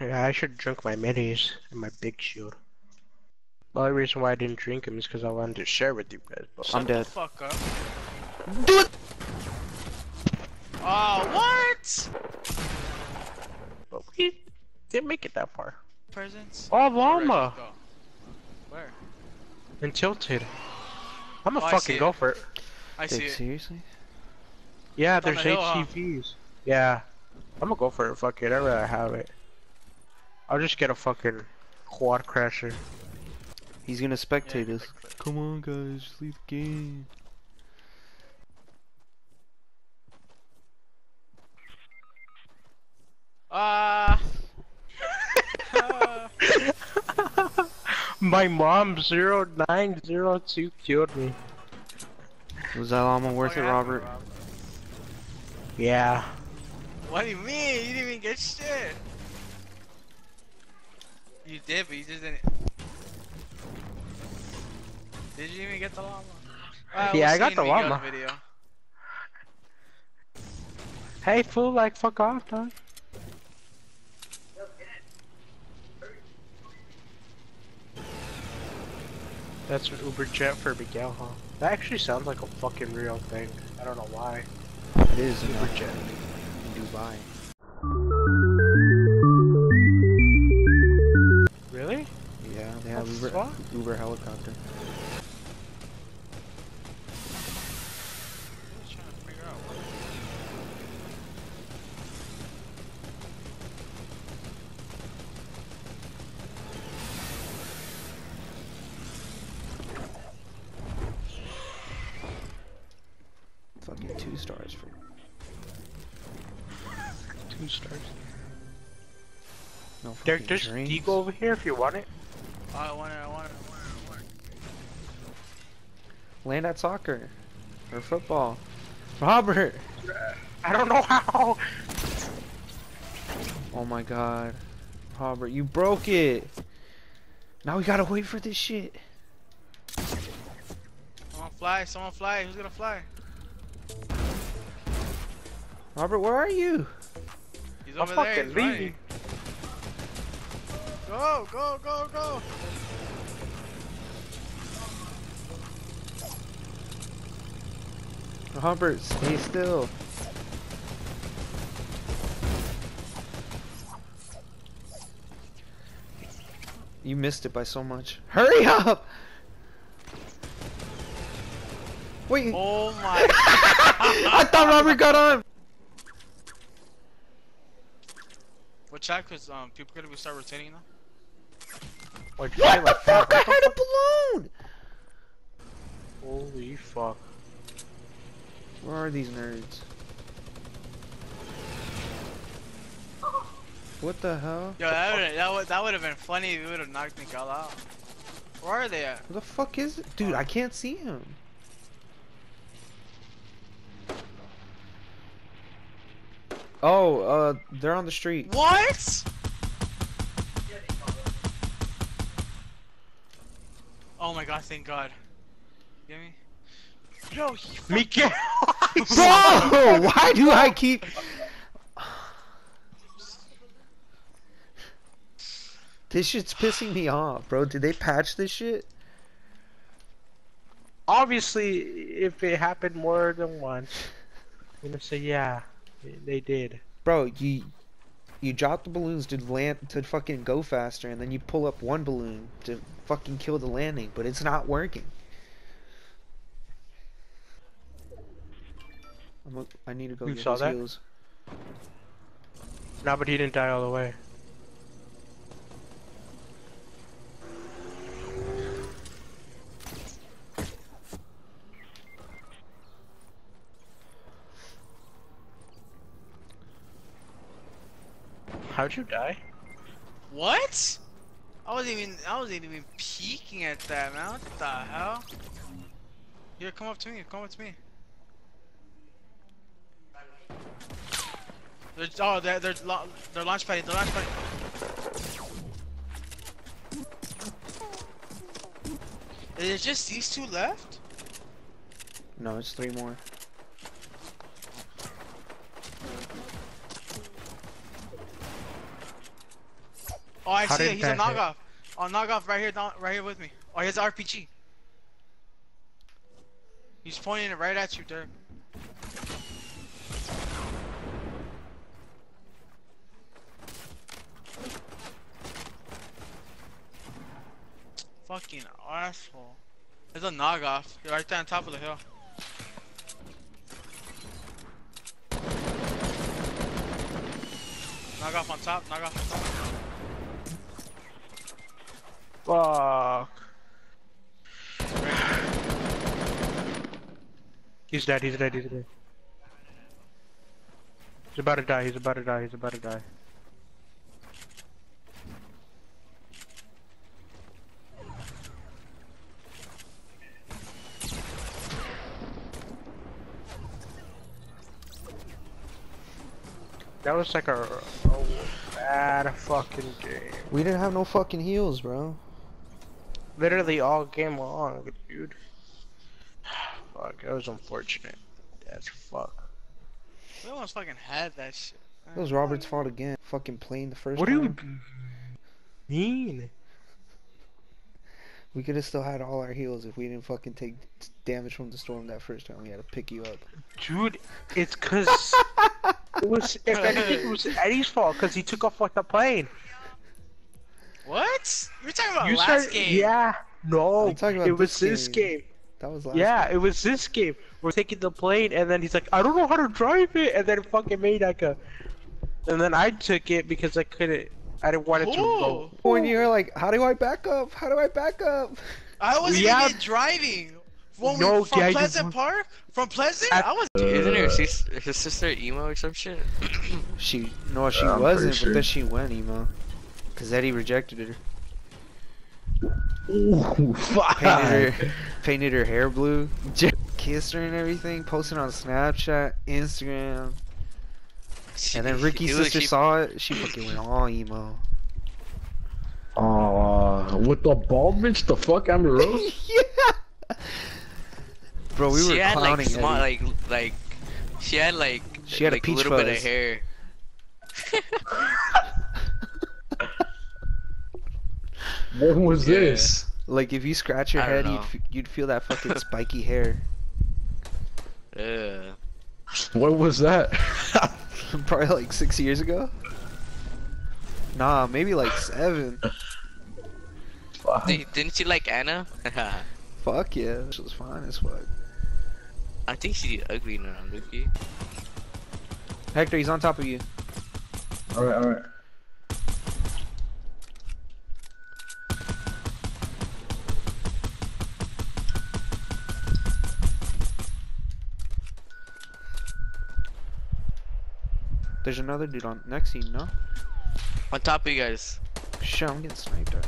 Yeah, I should drink my minis and my big shield. The only reason why I didn't drink them is because I wanted to share with you guys. But I'm dead. Fuck up. Do it! Oh, what? but we didn't make it that far. Presents? Oh, Where'd llama! Where? And tilted. I'm gonna Oh, fucking it. go for it. I see Dude, it. seriously? Yeah, It's there's the hill, huh? Yeah. I'm gonna go for it. Fuck it. I'd rather have it. I'll just get a fucking quad crasher. He's gonna spectate Yeah, us. Come on, guys, leave the game. Uh. My mom 0902 killed me. Was that llama worth it, Robert? Rob? Yeah. What do you mean? You didn't even get shit. You did, but you just didn't. Did you even get the llama? Alright, Yeah, we'll I got the in Miguel's llama. Video. Hey, fool, like, fuck off, dog. That's an Uber jet for Miguel, huh? That actually sounds like a fucking real thing. I don't know why. It is in, Uber uh, jet. in Dubai. Uber, helicopter. Just trying to figure out what- Fucking two stars for Two stars. no There, fucking there's drinks. Deagle over here if you want it. Oh, I want it, I want it, I want it, I want it. Land at soccer or football. Robert. I don't know how. Oh my god. Robert, you broke it. Now we gotta wait for this shit. Someone fly, someone fly. Who's gonna fly? Robert, where are you? He's I'm over there. fucking He's running. leaving. Go, go, go, go. Robert, stay still. You missed it by so much. Hurry up! Wait, Oh my. I thought Robert got on. Watch out, cause um, people gonna be start rotating now. What the like that? fuck? I had a balloon. Holy fuck. Where are these nerds? What the hell? Yo, that would that would that would have been funny if we would have knocked Miguel out. Where are they at? Where the fuck is it? Dude, I can't see him. Oh, uh, they're on the street. What? Oh my god! Thank God. You get me? Yo, he Miguel! Bro, why do I keep? This shit's pissing me off, bro. Did they patch this shit? Obviously, if it happened more than once, I'm gonna say yeah, they did. Bro, you you drop the balloons to land to fucking go faster, and then you pull up one balloon to fucking kill the landing, but it's not working. I'm a, I need to go You get saw his that? heals. No, but he didn't die all the way. How'd you die? What? I wasn't even I wasn't even peeking at that, man. What the hell? Here, come up to me. Come up to me. They're, oh, they're they're they're launch padding. They're launch padding. Is it just these two left? No, it's three more. Oh, I How see it. He's a that hit? knockoff. Oh, knockoff right here, down, right here with me. Oh, he has RPG. He's pointing it right at you, Dirk. Fucking asshole. There's a knockoff. You're right there on top of the hill. Knockoff on top, knockoff on top. Fuck. He's dead, he's dead, he's dead. He's about to die, he's about to die, he's about to die. That was like a, a bad fucking game. We didn't have no fucking heals, bro. Literally all game long, dude. Fuck, that was unfortunate. That's fuck. We almost fucking had that shit. It was Robert's fault again. Fucking playing the first What do you mean? We could have still had all our heals if we didn't fucking take damage from the storm that first time. We had to pick you up. Dude, it's cause it was, if anything, it was Eddie's fault cause he took off like the plane. What? You're talking about You last said, game. yeah, no, I'm talking about it was this this game. game. That was last. Yeah, game. it was this game. We're taking the plane, and then he's like, I don't know how to drive it, and then it fucking made like a, and then I took it because I couldn't, I didn't want it to go. Ooh, When you're like, how do I back up? How do I back up? I wasn't Yeah. even driving. When we, No, from yeah, Pleasant were- Park? From Pleasant? At- I was. Isn't her, sis- her sister emo or some shit? She no, she I'm wasn't, sure. but then she went emo. Cause Eddie rejected her. Ooh, fuck. Painted her, painted her hair blue, kissed her and everything. Posted on Snapchat, Instagram, and then Ricky's Dude, sister she- saw it. She fucking went all emo. Aw, with the bald bitch, the fuck Amber Rose? yeah. Bro, we she were had clowning like small, like like she had like She had a like peach little bit of hair. when was Yeah. this? Like if you scratch your I head, you'd f- you'd feel that fucking spiky hair. Ugh. What was that? Probably like six years ago. Nah, maybe like seven. Fuck. Didn't she like Anna? Fuck yeah, she was fine as fuck. I think she's ugly now, Lucky. Hector, he's on top of you. Alright, alright. There's another dude on next scene, no? On top of you guys. Shit, I'm getting sniped at.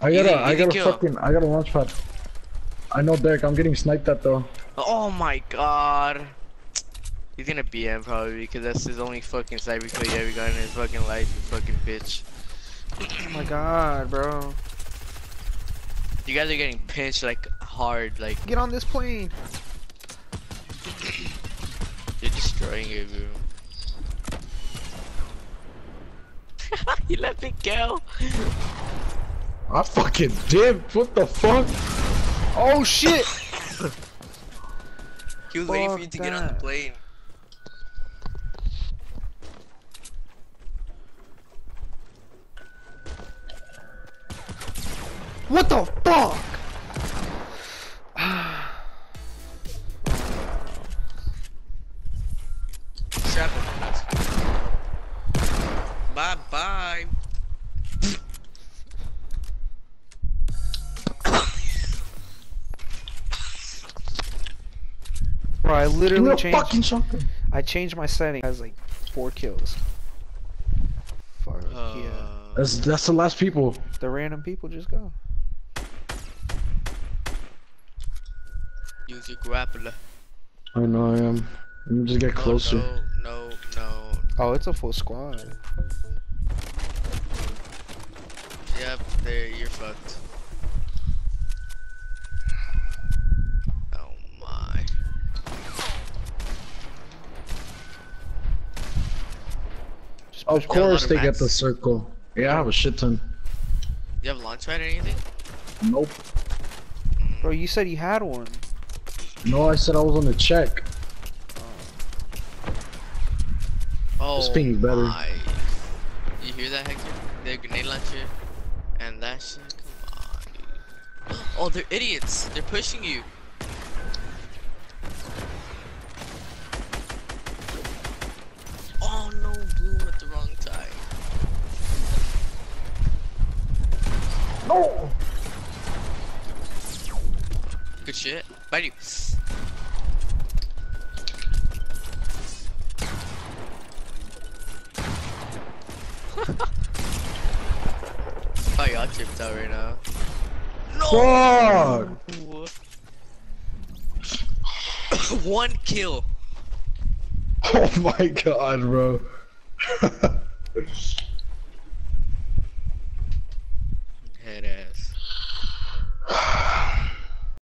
I got a, I got a fucking, I got a launch pad. I know, Derek, I'm getting sniped at though. Oh my god. He's gonna BM probably because that's his only fucking sniper kill he ever got in his fucking life, you fucking bitch. Oh my god, bro. You guys are getting pinched like hard, like Get on this plane. you're destroying it, bro. he let me go. I fucking dipped. What the fuck? Oh shit! He was waiting for you to get on the plane. What the fuck? Bro, I literally changed. fucking shotgun. I changed my setting. I was like four kills. Fuck Uh, yeah. That's, that's the last people. The random people just go. Use your grappler. I know I am. Let me just get No, closer. No, no, no. Oh, it's a full squad. Yep, there, you're fucked. Of push got a lot course of they get the circle. Yeah, I have a shit ton. You have a launch pad or anything? Nope. Hmm. Bro, you said you had one. No, I said I was on the check. Oh This ping's better. my. You hear that, Hector? The grenade launcher and that shit. Come on, dude. Oh, they're idiots. They're pushing you. Oh no, bloom at the wrong time. No. Good shit. Bite you. oh, y'all tripped out right now. Fuck. One kill. Oh my god, bro.